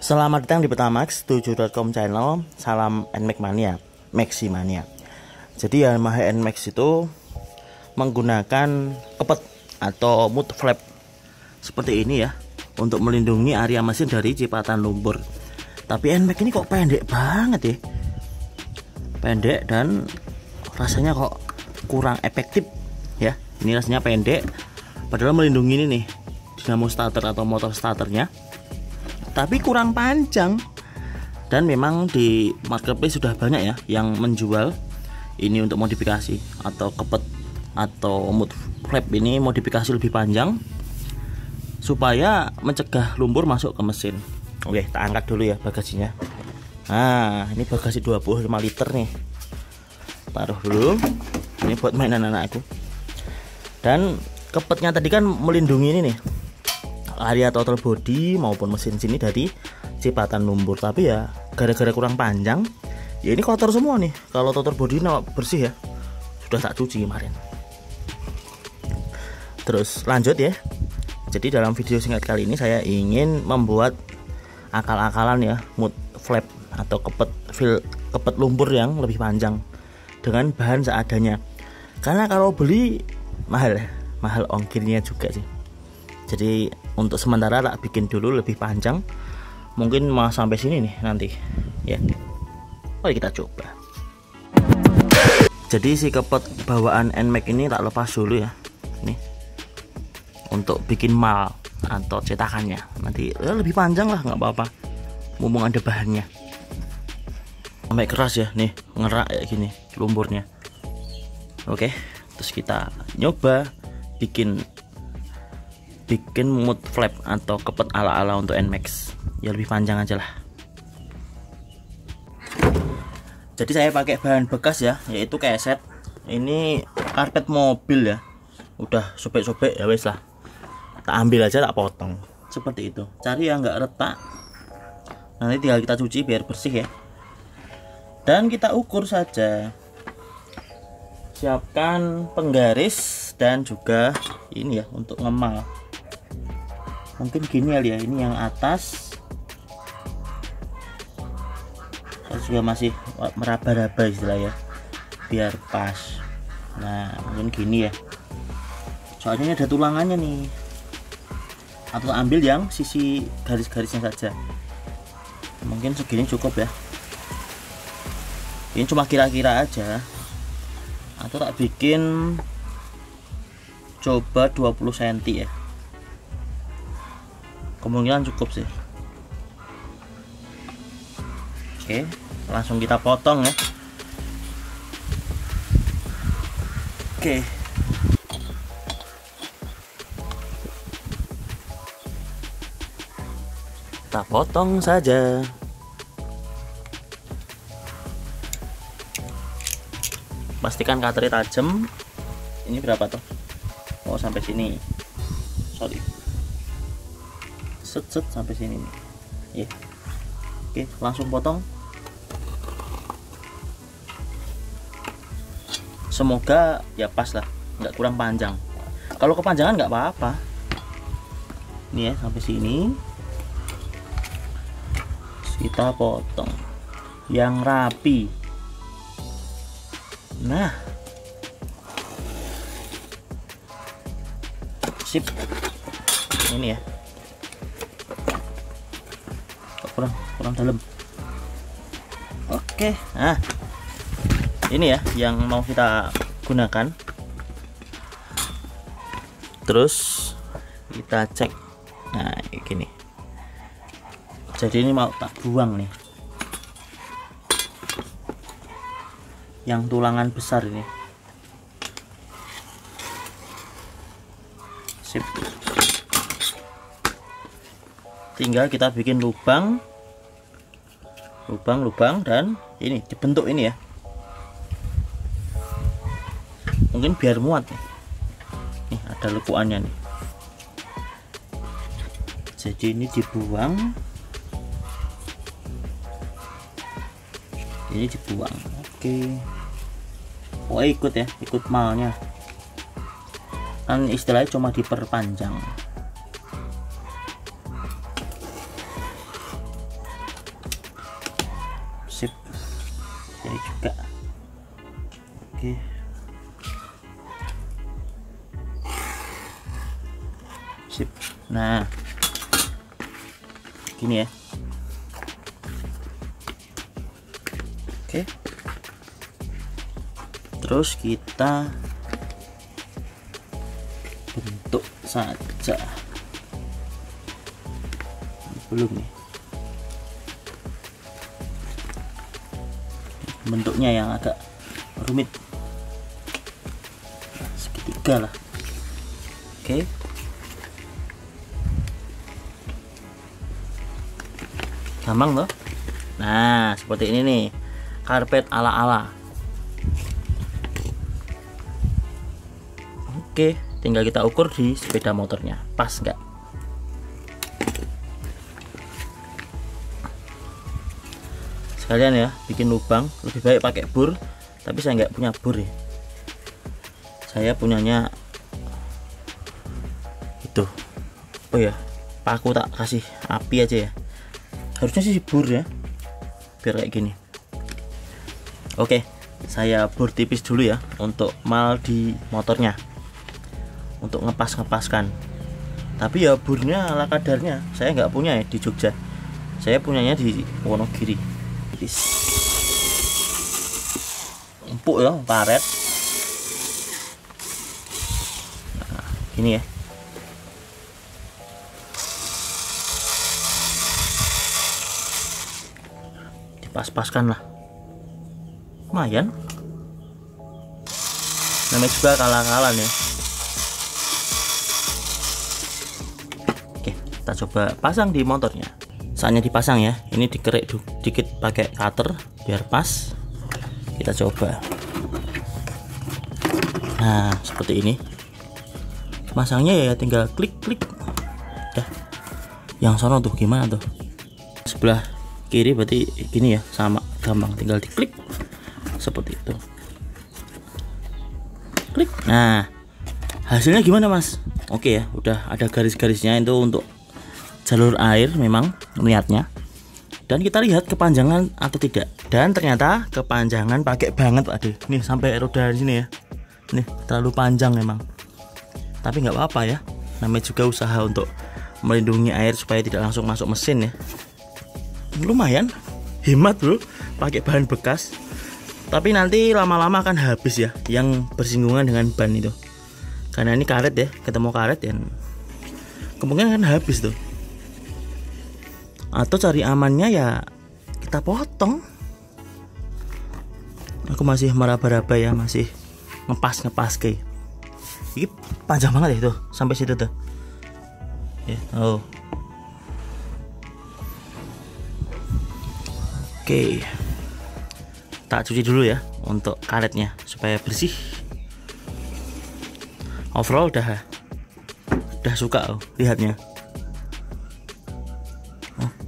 Selamat datang di Petamax 7.com channel. Salam NMAX Mania, Maxi Mania. Jadi Yamaha NMAX itu menggunakan kepet atau mud flap seperti ini ya untuk melindungi area mesin dari cipatan lumpur. Tapi NMAX ini kok pendek banget ya. Pendek dan rasanya kok kurang efektif ya. Ini rasanya pendek padahal melindungi ini nih dinamo starter atau motor starternya tapi kurang panjang. Dan memang di marketplace sudah banyak ya yang menjual ini untuk modifikasi atau kepet atau mood flap ini modifikasi lebih panjang supaya mencegah lumpur masuk ke mesin. Oke kita angkat dulu ya bagasinya. Nah ini bagasi 25 liter nih. Taruh dulu. Ini buat mainan anakku dan kepetnya tadi kan melindungi ini nih area total body maupun mesin sini dari cipatan lumpur. Tapi ya gara-gara kurang panjang ya ini kotor semua nih. Kalau total body bersih ya sudah tak cuci kemarin. Terus lanjut ya. Jadi dalam video singkat kali ini saya ingin membuat akal-akalan ya mood flap atau kepet fil kepet lumpur yang lebih panjang dengan bahan seadanya. Karena kalau beli mahal mahal ongkirnya juga sih. Jadi untuk sementara tak bikin dulu lebih panjang. Mungkin mau sampai sini nih nanti ya. Mari kita coba. Jadi si kepet bawaan NMAX ini tak lepas dulu ya. Nih. Untuk bikin mal atau cetakannya. Nanti ya lebih panjang lah nggak apa-apa. Mumpung ada bahannya. Sampai keras ya nih. Ngerak kayak gini lumpurnya oke. Terus kita nyoba bikin bikin mood flap atau kepet ala-ala untuk NMAX ya lebih panjang aja lah. Jadi saya pakai bahan bekas ya yaitu keset. Ini karpet mobil ya. Udah sobek-sobek ya wes lah. Tak ambil aja tak potong. Seperti itu. Cari yang nggak retak. Nanti tinggal kita cuci biar bersih ya. Dan kita ukur saja. Siapkan penggaris dan juga ini ya untuk ngemal mungkin gini ya ini yang atas. Saya juga masih meraba-raba istilah ya biar pas. Nah mungkin gini ya. Soalnya ini ada tulangannya nih. Atau ambil yang sisi garis-garisnya saja. Mungkin segini cukup ya. Ini cuma kira-kira aja. Atau tak bikin coba 20 cm ya kemungkinan cukup sih. Oke langsung kita potong ya. Oke. Kita potong saja. Pastikan cutternya tajam. Ini berapa tuh? Oh sampai sini. Sorry set set sampai sini nih. Ya oke langsung potong. Semoga ya pas lah nggak kurang panjang. Kalau kepanjangan nggak apa-apa. Ini ya sampai sini. Kita potong. Yang rapi. Nah. Sip. Ini ya kurang kurang dalam. Oke. Nah ini ya yang mau kita gunakan. Terus kita cek. Nah gini. Jadi ini mau tak buang nih. Yang tulangan besar ini. Sip. Tinggal kita bikin lubang lubang-lubang dan ini dibentuk ini ya. Mungkin biar muat nih, nih ada lekuannya nih. Jadi ini dibuang. Ini dibuang oke. Oh ikut ya ikut malnya. Kan istilahnya cuma diperpanjang cari juga. Oke. Sip. Nah. Gini ya. Oke. Terus kita bentuk saja. Belum nih bentuknya yang agak rumit. Segitiga lah. Oke. Gampang loh nah seperti ini nih. Karpet ala-ala. Oke tinggal kita ukur di sepeda motornya. Pas nggak sekalian ya bikin lubang lebih baik pakai bur. Tapi saya nggak punya bur ya. Saya punyanya itu. Oh ya paku tak kasih api aja ya. Harusnya sih bur ya biar kayak gini. Oke saya bur tipis dulu ya untuk mal di motornya. Untuk ngepas-ngepaskan. Tapi ya burnya ala kadarnya saya nggak punya ya di Jogja. Saya punyanya di Wonogiri tipis empuk ya karet. Nah ini ya. Dipas-paskan lah. Lumayan. Namanya juga kalah-kalah ya oke kita coba pasang di motornya saatnya dipasang ya. Ini dikerik dikit pakai cutter biar pas. Kita coba. Nah seperti ini. Masangnya ya tinggal klik klik. Dah. Yang sono tuh gimana tuh? Sebelah kiri berarti gini ya sama gampang. Tinggal diklik. Seperti itu. Klik. Nah hasilnya gimana mas? Oke ya udah ada garis-garisnya itu untuk jalur air memang niatnya. Dan kita lihat kepanjangan atau tidak. Dan ternyata kepanjangan pakai banget Ade. Nih sampai roda di sini ya. Nih terlalu panjang memang tapi nggak apa-apa ya. Namanya juga usaha untuk melindungi air supaya tidak langsung masuk mesin ya. Lumayan. Hemat bro. Pakai bahan bekas. Tapi nanti lama-lama akan habis ya yang bersinggungan dengan ban itu. Karena ini karet ya ketemu karet dan kemungkinan akan habis tuh atau cari amannya ya kita potong. Aku masih meraba-raba ya masih ngepas ngepas ke. Ini panjang banget ya itu sampai situ tuh. Ya oh. Oke. Tak cuci dulu ya untuk karetnya supaya bersih. Overall udah udah suka oh, lihatnya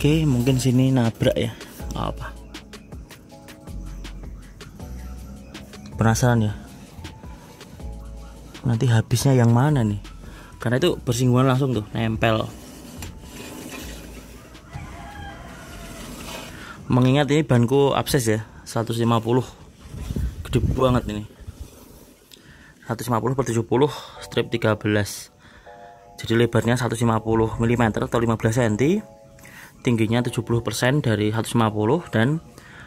Oke mungkin sini nabrak ya. Gak apa. Penasaran ya? Nanti habisnya yang mana nih? Karena itu bersinggungan langsung tuh Nempel. Mengingat ini banku abses ya 150 Gede banget ini. 150 per 70 strip 13 jadi lebarnya 150 mm atau 15 cm tingginya 70% dari 150 dan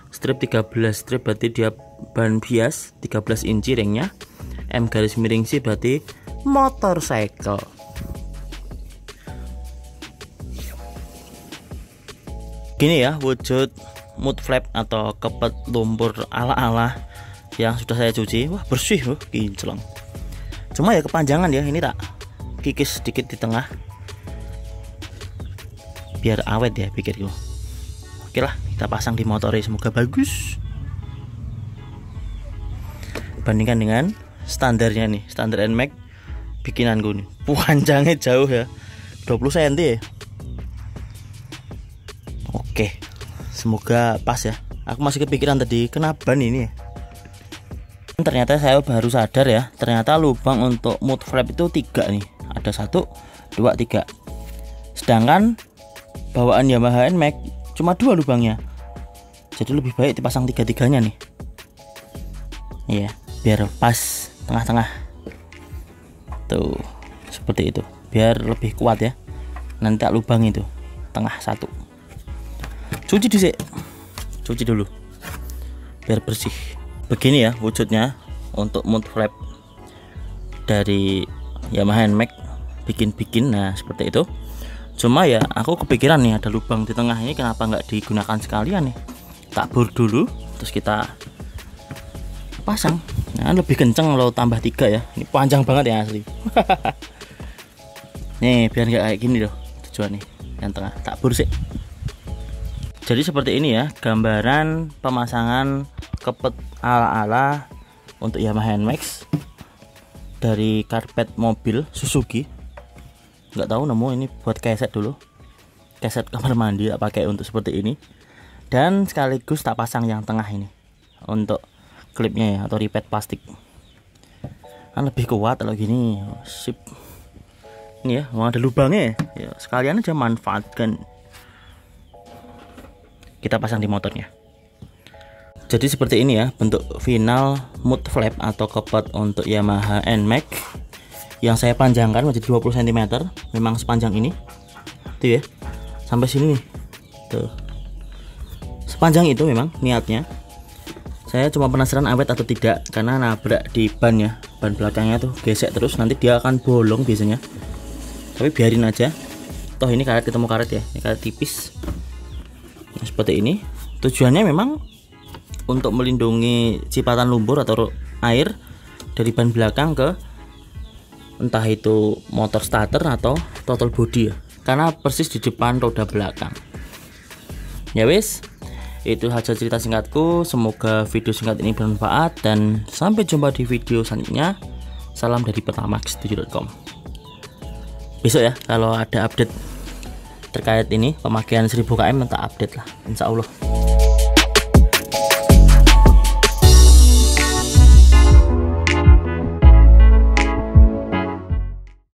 strip 13 strip berarti dia ban bias 13 inci ringnya. M garis miring C berarti motorcycle. Gini ya wujud mud flap atau kepet lumpur ala-ala yang sudah saya cuci wah bersih loh kinclong. Cuma ya kepanjangan ya ini tak kikis sedikit di tengah biar awet ya pikirku oke lah kita pasang di motornya semoga bagus. Bandingkan dengan standarnya nih standar NMAX bikinanku nih. Panjangnya jauh ya 20 cm ya. Oke semoga pas ya. Aku masih kepikiran tadi kenapa nih ini ya. Ternyata saya baru sadar ya ternyata lubang untuk mud flap itu tiga nih. Ada satu dua tiga. Sedangkan bawaan Yamaha NMAX cuma dua lubangnya. Jadi lebih baik dipasang tiga-tiganya nih. Iya biar pas tengah-tengah. Tuh seperti itu. Biar lebih kuat ya. Nanti lubang itu tengah satu. Cuci dulu cuci dulu. Biar bersih. Begini ya wujudnya untuk mount flap dari Yamaha NMAX bikin-bikin nah seperti itu cuma ya aku kepikiran nih ada lubang di tengah ini kenapa nggak digunakan sekalian nih? Tak dulu terus kita pasang. Nah lebih kenceng loh tambah tiga ya. Ini panjang banget ya asli. Nih biar nggak kayak gini loh tujuan nih yang tengah. Tak sih. Jadi seperti ini ya gambaran pemasangan kepet ala-ala untuk Yamaha NMAX dari karpet mobil Suzuki nggak tahu nemu. Ini buat keset dulu. Keset kamar mandi tak pakai untuk seperti ini. Dan sekaligus tak pasang yang tengah ini. Untuk klipnya ya atau ripet plastik. Kan lebih kuat kalau gini. Sip. Ini ya mau ada lubangnya ya? Sekalian aja manfaatkan. Kita pasang di motornya. Jadi seperti ini ya bentuk final mud flap atau kepot untuk Yamaha NMAX yang saya panjangkan menjadi 20 cm memang sepanjang ini. Tuh ya sampai sini nih. Tuh. Sepanjang itu memang niatnya. Saya cuma penasaran awet atau tidak karena nabrak di ban ya ban belakangnya tuh gesek terus nanti dia akan bolong biasanya. Tapi biarin aja. Toh ini karet ketemu karet ya. Ini karet tipis. Nah, seperti ini. Tujuannya memang untuk melindungi cipatan lumpur atau air dari ban belakang ke entah itu motor starter atau total body ya. Karena persis di depan roda belakang. Ya wis itu saja cerita singkatku. Semoga video singkat ini bermanfaat dan sampai jumpa di video selanjutnya. Salam dari pertamax7.com besok ya kalau ada update terkait ini pemakaian 1000 km tak update lah. Insya Allah